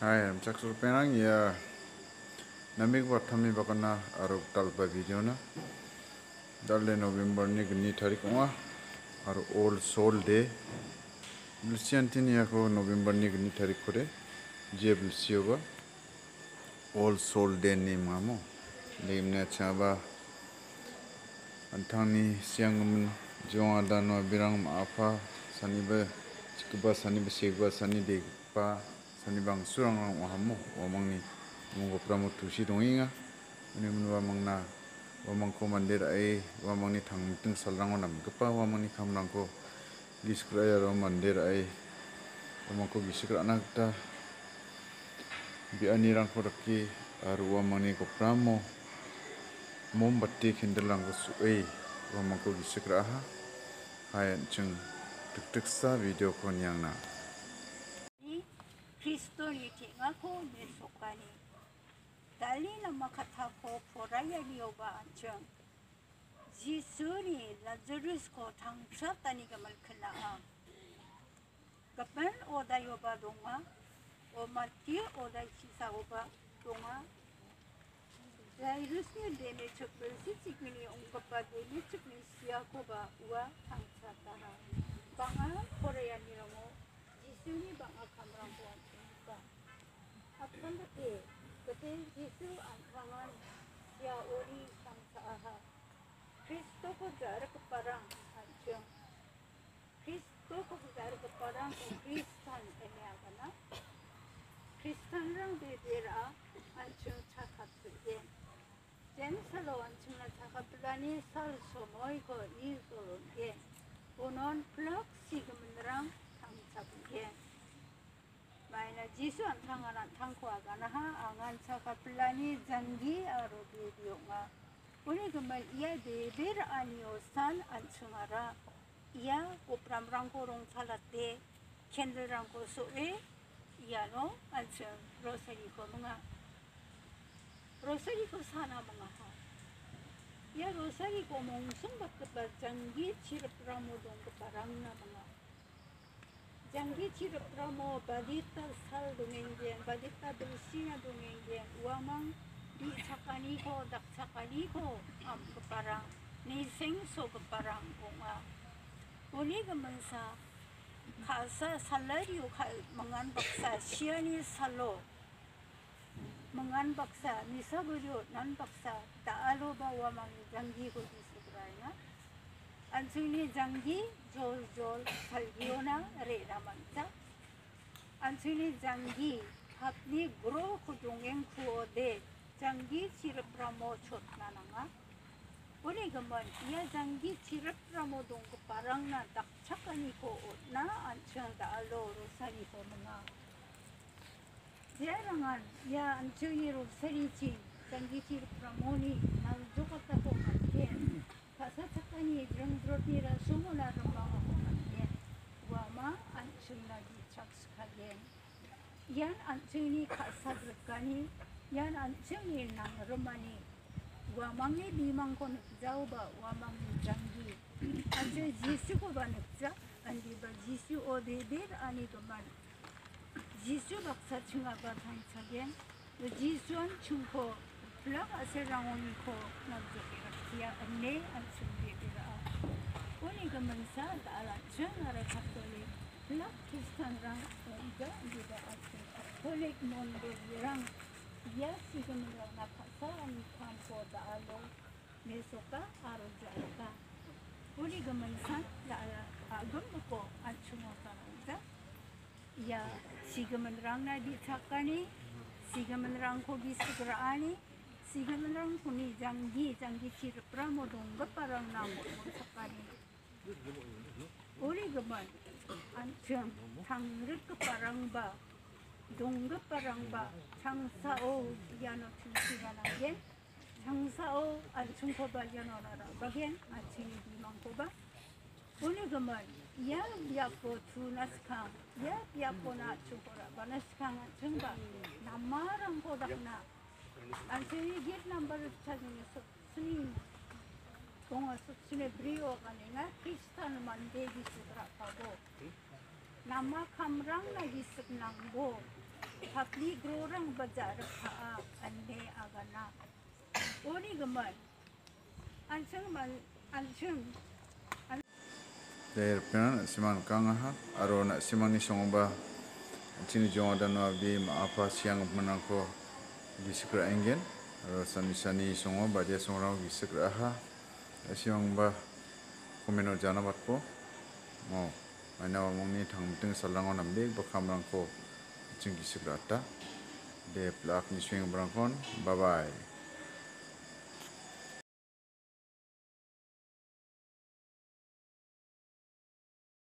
Hi, I'm Chaksul Penang. Ya, namik buat kami bakana aruk talpa video na. Dalle November ni gni tarik onga aru Old Soul Day. Lucian tin ya ko November ni gni tarik kore. Jeb Lucio ba Old Soul Day ni mamo. Leim ne acha ba antani siang mun jonga dano birang apa saniba chikba saniba segba sani dekpa sani bang surang orang wahamu wamang ni mungo pramu tusi donginga. Ini mun wamang na wamang ko mandir ai wamang ni thang tung salrang onam kepa wamang ni kamrang ko giskra ya ro mandir ai. Wamang ko giskra anak ta. Bi ani rang ko rakki aru wamang ni ko pramu. Mom kindelang ko su ai wamang ko giskra ha hayan chung tuk tuk sa video ko nyang na Kristoliti ngako mesokani. Dali na makatako porayaliyoba anchang. Jisuri Lazarus ko tangsa tani gamal kena. Kapan oda yoba donga. O mati oda chisa oba donga. Jairusnya dene chukbel si cikmini ungkapa dene cikmini siya ko ba ua tangsa taha. Banga porayaliyomo. Jisuni banga kamrang ko anchang. Akan Sandali, pati Yesu ang pangan siya uri ang saaha. Kristo ko jar ko parang atyong. Kristo ko jar ko parang o Kristan kanya ka na. Kristan rang bibira antyong chakatuyen. Jen salo antyong na chakatulani sal somoy ko isolon yen. Unon Maina Jisu ang tangan ang tangko agana ha angan sa kapilani jangi aro video nga. Uni gamal iya beber anio san ang sungara. Iya upram rangko rong salate candle rangko soe iya no ang sung rosary ko mga rosary ko sana mga ha. Iya rosary ko mong sumbat ka jangi chirap ramo dong parang na mga chirap ramo badita sal dungenggen badita bersina dungenggen uamang di sakani ko dak sakani ko am keparang ni sing so keparang bunga. Uli gemensa kasa salariu kal mangan baksa siani salo. Mangan baksa ni saburu nan baksa taalo ba uamang jangi ko di sebrainya 안중리 장기 졸졸 살기오나 레라망자 안중리 장기 합니 그로 구동행 구어대 장기 치르프라모 촛나나가 우리 뭐, 그만 이야 장기 치르프라모 동그 바랑나 딱착하니고 옷나 안치한다 알로로 사니고 누나 대랑한 야 안중이로 세리지 장기 치르프라모니 난 Yan ansyang ni kasa drukani yan ansyang ni nang rumani. Wamang ni limang ko nagjaw ba wamang ni jangi. Ansyang Jisu ko ba nagja? Andi ba Jisu o dedir ani gaman. Jisu baksa chunga ba tang sagyen. Jisu an chungko plak aserangoni ko nagjakira siya ane an sumbira. Uni gamansa dala chungara katolik plak kistan rang onga diba asin Kulik mundur birang. Ya sigum lang nakasaran kampo daalo. Meso ka, aro dyan ka. Uli gaman san, agam mo ko at sumutanong Ya sigaman na di takani, sigaman lang ko bisigraani, sigaman lang ko ni jangi, jangi kirapra mo dongga parang nangot mo. Uli gaman, ang tiyang, tangrit ko parang ba, 동급바랑바 장사오 야노 충치가나겐 장사오 안충코바 야노나라. 바겐 아칭이 망코바 오늘 그말 야 비아포 두나스캉 야 비아포나 충코라. 바나스캉 정바 남마랑 고다나. 안세이 겟 넘버를 찾으면서 스님 동화서 스네 브리오가 내가 크리스탄을 만들기 시더라고 nama kamrang lagi senang bo. Hakli gorang bazar kaa ane agana. Oni gemar. Anjing mal anjing. Dari pernah siman kangaha, aru nak siman isong ba. Cina jangan dan wabi maafah siang menangko bisikra enggen. Aru sani sani isong ba dia sorang bisikra ha. Esiang ba komeno jana batpo. Mau wa mong ni thang ting salang on ambek ba kamrang ko ching di sekra ta de plak ni swing brang kon bye bye